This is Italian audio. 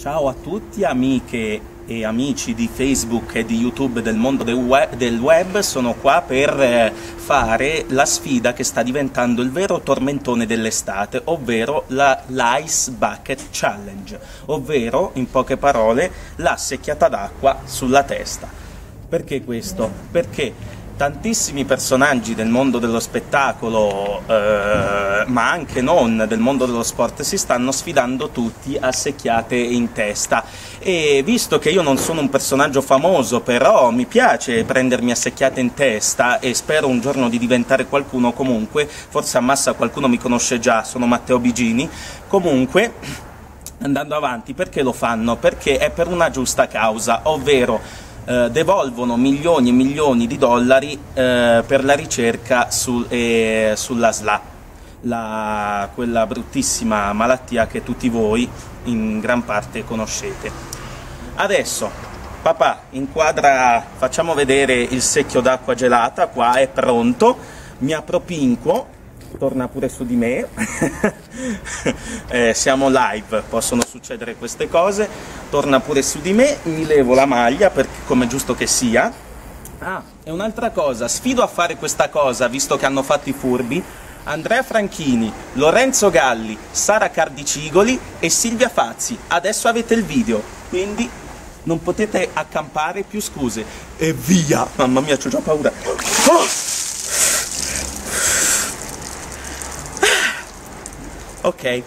Ciao a tutti amiche e amici di Facebook e di YouTube del mondo del web, del web, sono qua per eh, fare la sfida che sta diventando il vero tormentone dell'estate, ovvero la l'Ice Bucket Challenge, ovvero, in poche parole, la secchiata d'acqua sulla testa. Perché questo? Perché tantissimi personaggi del mondo dello spettacolo, eh, ma anche non del mondo dello sport, si stanno sfidando tutti a secchiate in testa. E visto che io non sono un personaggio famoso, però mi piace prendermi a secchiate in testa e spero un giorno di diventare qualcuno comunque, forse a massa qualcuno mi conosce già, sono Matteo Bigini, comunque andando avanti, perché lo fanno? Perché è per una giusta causa, ovvero eh, devolvono milioni e milioni di dollari eh, per la ricerca su, eh, sulla SLA, la, quella bruttissima malattia che tutti voi in gran parte conoscete. Adesso, papà, inquadra, facciamo vedere il secchio d'acqua gelata, qua è pronto, mi appropinquo torna pure su di me, eh, siamo live, possono succedere queste cose, torna pure su di me, mi levo la maglia, perché, come giusto che sia. Ah, e un'altra cosa, sfido a fare questa cosa, visto che hanno fatto i furbi, Andrea Franchini, Lorenzo Galli, Sara Cardicigoli e Silvia Fazzi. Adesso avete il video, quindi non potete accampare più scuse. E via! Mamma mia, ho già paura. Oh! Ok.